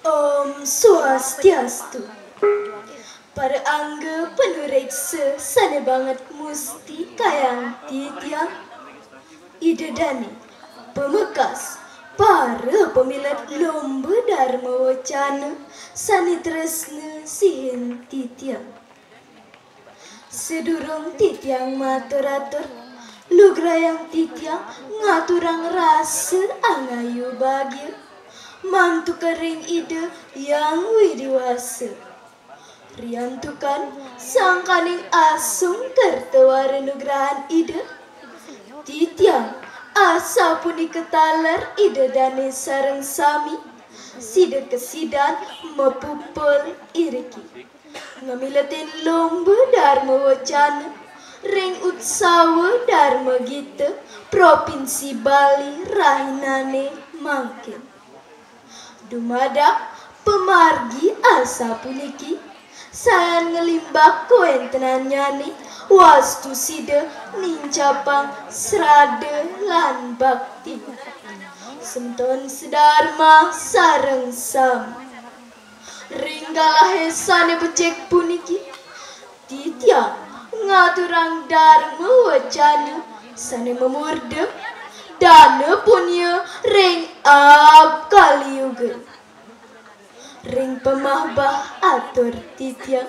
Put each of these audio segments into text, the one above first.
Om Swastiastu. Para angga penuh reksa sana banget musti kayang titiang. Ide dani, pemekas, para pemilat lomba dharma wacana sani tresna sihin titiang. Sedurung titiang matur-atur, lugrayang titiang ngaturang rasa angayu bahagia mantu kering ide yang widiwasa. Riantukan sangkaning asung tertawar nugrahan ide. Titiang asa puni ketalar ide dane sarang sami. Sida kesidan mepupul iriki. Ngamilatin lomba dharma wacana. Ring utsawa dharma gita. Provinsi Bali rahinane mangkin. Dumada pemargi asa puniki. Sayan ngelimbak koentenan nyani Wastu sida nincapang serada lan bakti. Senton sedarma sareng sam. Ringgalah hesane becek puniki. Titya ngaturang dharma wacana Sane memurde. Dana punya ring ab kaliuga. Ring pemahbah atur titya.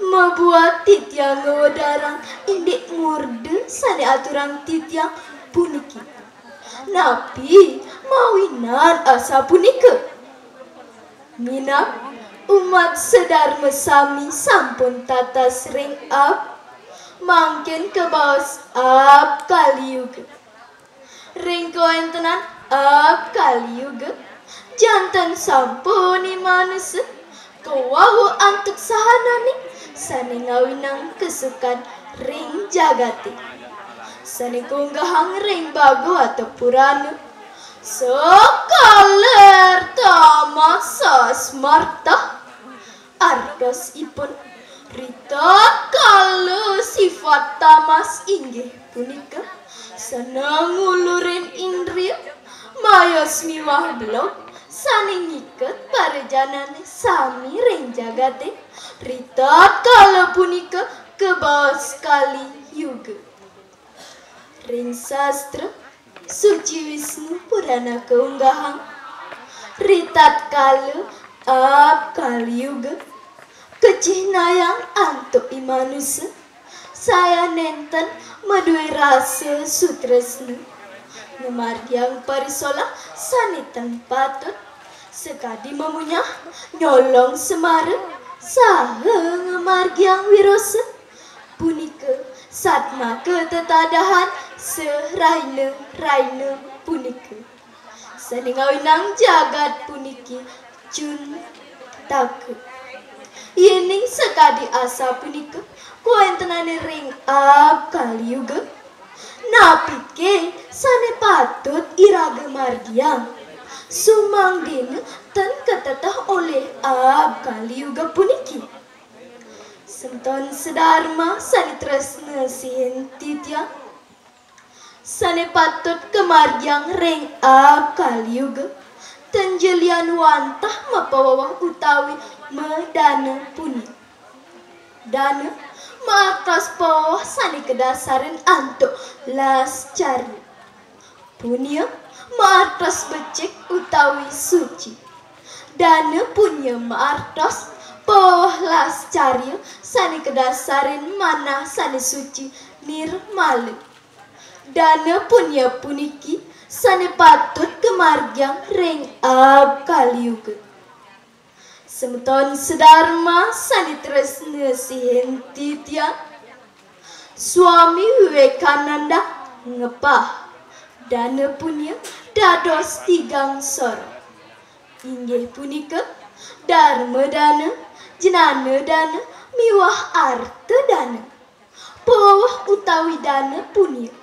Membuat titya ngawadarang indik murde sani aturang titya puniki. Napi mawinan asa punika. Mina umat sedar mesami sampun tatas ring ab. Mangkin ke bawas ab kaliuga ringko entenan ab kaliuga jantan sampuni manusia kawahu antuk sahanani sani ngawinang kesukan ring jagati. Sani kunggahang ring bagu atau purana Sekaler tamasa smarta ardos ipun Rita kalau sifat tamas inggih punika. Senang ulurin indria Mayos miwah blok Saning iket para janane Sami ring jagate Ritat kala punika ke bawah sekali juga Ring sastra Suci Wisnu Purana keunggahang Ritat kala ab kali juga Kecih nayang antuk imanusa Saya nenten madui rasa sutresna. Ngemargiang parisola sanitan patut. Sekadi memunyah nyolong semara. Saha ngemargiang wirosa. Punika satma ketetadahan seraina raina punika. Seningawinang jagat puniki cun takut. Yening sekadi asa punika kuentenane ring ab kaliuga. Napike sane patut iraga margiang. Tan katatah oleh ab kaliuga puniki. Senton sedarma sani tresna sihin titya. Sane patut kemargiang ring ab kaliuga. Tenjelian wantah mapawawah utawi medana puni. Dana maatas bawah sani kedasaran antuk las cari. Punya maatas becek utawi suci. Dana punya maatas bawah las cari sani kedasaran mana sani suci nirmala. Dana punya puniki sani patut kemargiang ring ab kaliuga. Semeton sedarma sani tresna sihin titya. Suami Vivekananda ngepah dana punya dados tigang sor. Inggih punika dharma dana, jenana dana, miwah arta dana. Bawah utawi dana punya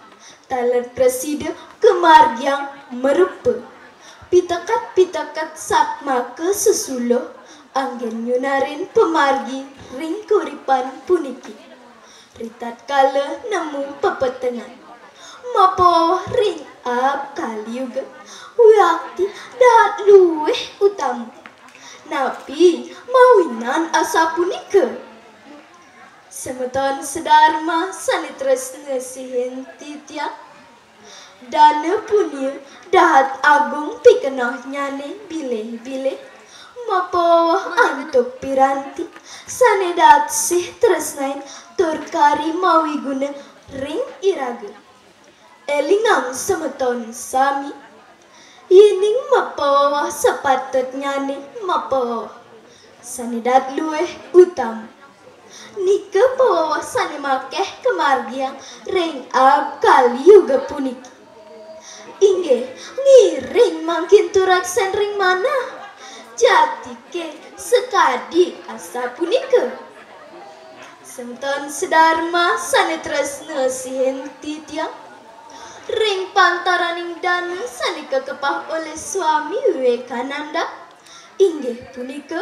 talat presida kemargiang merupa. Pitakat-pitakat satma ke sesulo angin nyunarin pemargi ring kuripan puniki. Ritat kala nemu pepetengan. Mapo ring ab kali juga. Wakti dahat luweh utama. napi mawinan asa punika semeton sedarma sani terus ngesihin titia dana punya dahat agung pikenah nyane bile-bile mapawah antuk piranti sani dat sih nain turkari mawi guna ring iraga elingang semeton sami Ining mapawa sepatutnya nih mapawa. Sanidat lueh utam. Nika pawa sani makeh kemargiang ring ab kali juga puniki. Inge ngiring makin turak sen ring mana? Jati ke sekadi asa punika. Senton sedarma sani terus nasihin titiang ring pantaraning dana sanika kepah oleh suami Vivekananda inggih punika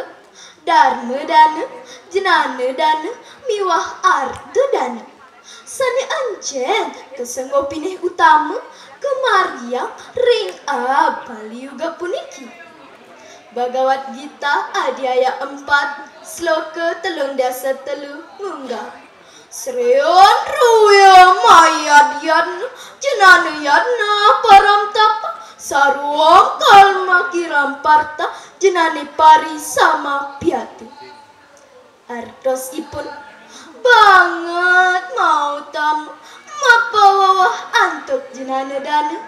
dharma dana jenana dana miwah artu dana sani ancen kesengopine utama kemargia ring apali juga puniki. Bagawat Gita Adiaya 4 Sloka telung dasa telu munggah Jenana yadna param tapa saruang kalma kiram parta jenani pari sama piatu. Artos ipun banget mau tam. Mapawawah antuk jenana dana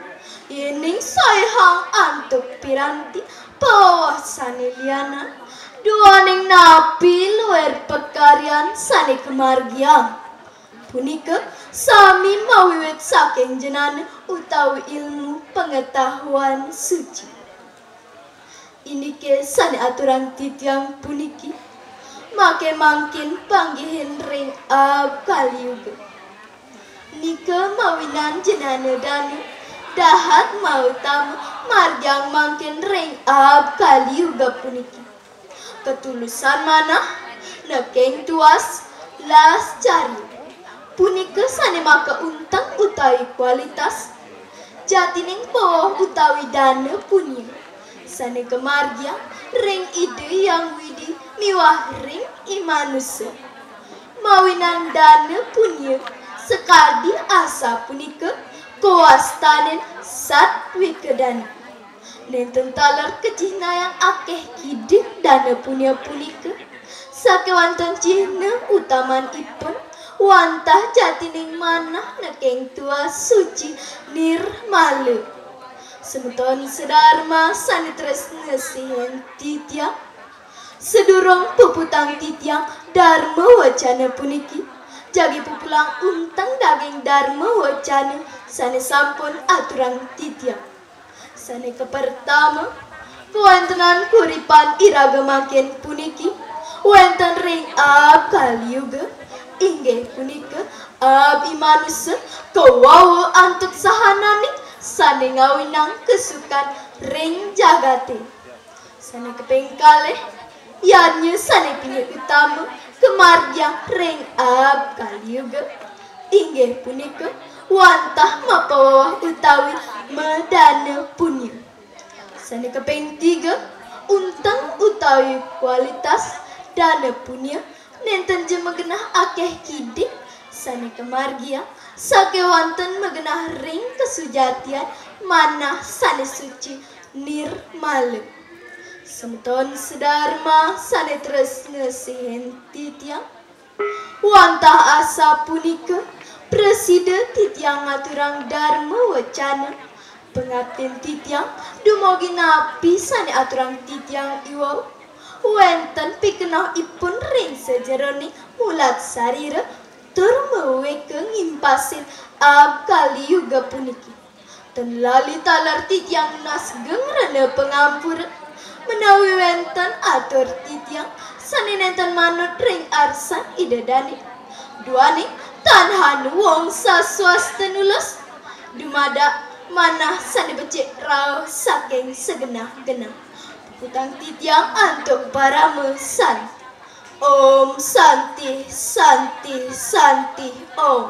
ining sayhang antuk piranti. Pawah saniliana duaning napi luar pekarian sani kemargian punika sami mawiwit saking jenan utawi ilmu pengetahuan suci. Ini ke sani aturan titiang puniki make mangkin panggihin ring ab kaliuga nika mawinan jenana danu dahat mau tamu marjang mangkin ring ab kaliuga puniki ketulusan mana nekeng tuas las cari punika sane maka untang utawi kualitas. Jatining po utawi dana punya sane kemargia ring ide yang widi miwah ring imanusa mawinan dana punya sekadi asa punika kuastanen sat wikedana Nenten talar kecina yang akeh kidik dana punya punika. Sake wantan cina utaman ipun. Wantah jatining mana nekeng tua suci nirmalu. Semeton sedarma sani tres ngesihen titiang. Sedurung puputang titiang dharma wacana puniki. Jagi pupulang untang daging dharma wacana sani sampun aturan titiang ke pertama Kuantenan kuripan iraga makin puniki. Wenten ring ab kaliuga Ingge punika ab imanusa Kawawa antuk sahanani Sane ngawinang kesukan ring jagate. Sane kepengkale Yanya sane punya utama Kemarja ring ab kaliuga Ingge punika wantah mapawa utawi medana punya. Sana kepeng tiga, untang utawi kualitas dana punya nenten je megenah akeh kidik sana kemargia sake wanten megenah ring kesujatian mana sana suci nirmala. Semton sedarma sana terus ngesihin titiang wantah asa punika Presiden titiang aturang dharma wacana pengatin titiang dumogi napi sani aturang titiang iwau wenten pikenah ipun ring sejeroni mulat sarira tur ke ngimpasin ab kali juga puniki. Dan lali talar titiang nas gengrana pengampur. Menawi wenten atur titiang sani nenten manut ring arsan dua nih tanhan wong saswasta nulas dumada mana sani becik rau saking segenah genah putang titiang antuk para mesan Om Santi Santi Santi Om